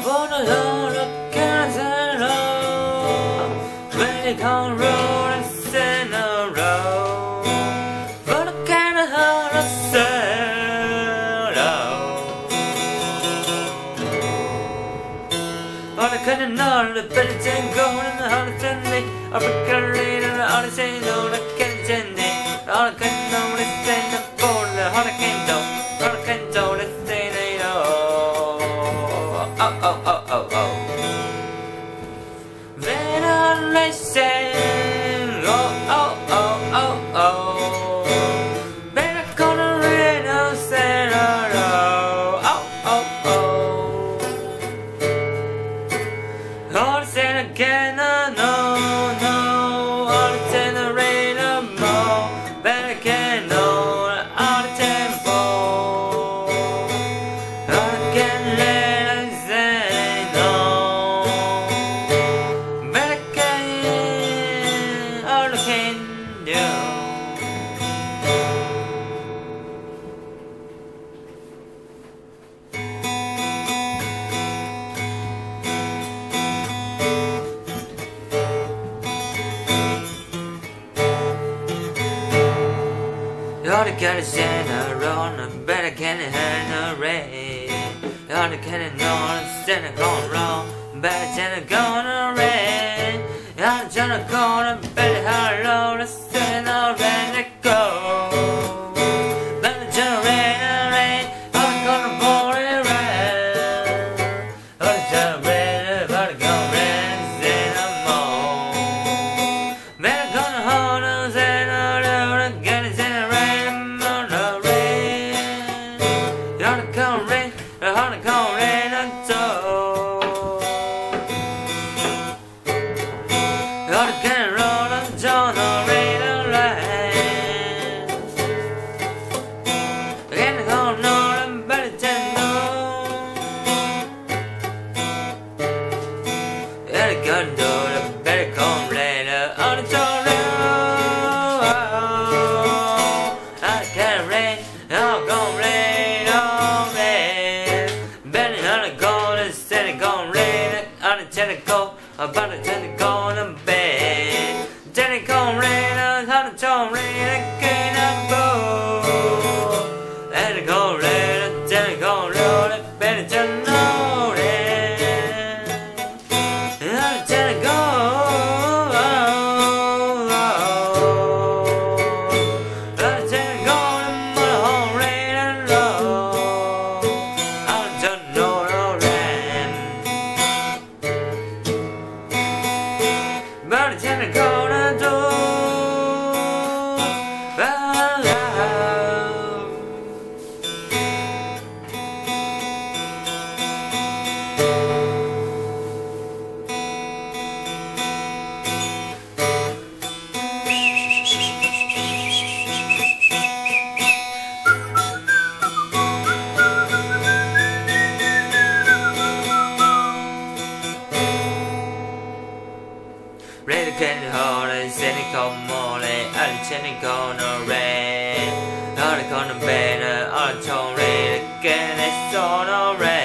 upon the road of Kansas When you come roll and send a roll For the kind of heart of All I couldn't know the better than gold and the of Sunday Up a curry and heart of Saint No, I can't it All I couldn't all You're the kind of center on the better can handle rain. You're the of know the center going wrong, better center going rain. You're the center going better hello the center rain to go. Better go do the better come later on the tornado. I can't rain, I'm gonna rain on rain. Benny on the goal, instead of gonna rain on the tentacle, about the tentacle on the bed. Tentacle rain on the tornado, again gonna cynical mole All cynical no red All the corner banner All the tone Again it's all no rain.